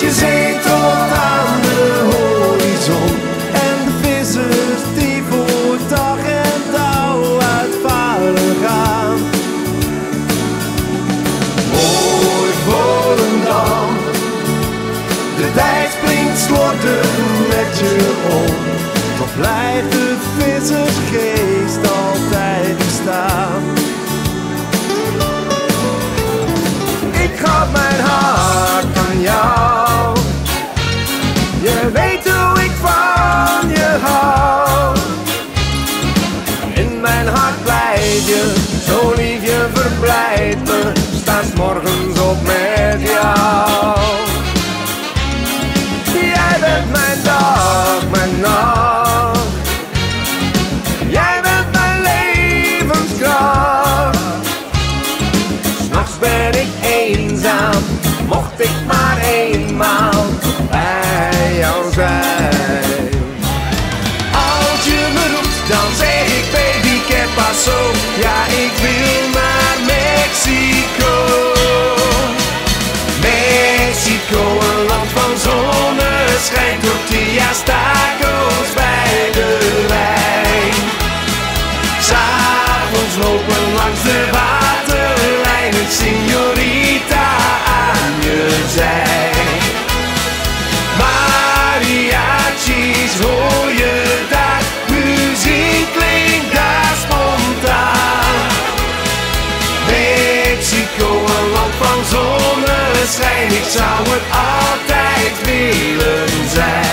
Je zetelt aan de horizon. En de vissers die voor dag en dauw uitvaren gaan. Mooi Volendam, de tijd springt slordig met je om. Toch blijft de vissersgeest altijd. Je verblijft me. Sta 's morgens op met jou. Jij bent mijn dag, mijn nacht. Jij bent mijn levenskracht. S'nachts ben ik eenzaam, mocht ik maar eenmaal langs de waterlijn, een signorita aan je zij. Mariachis hoor je daar, muziek klinkt daar spontaan. Mexico, een land van zonneschijn, ik zou het altijd willen zijn.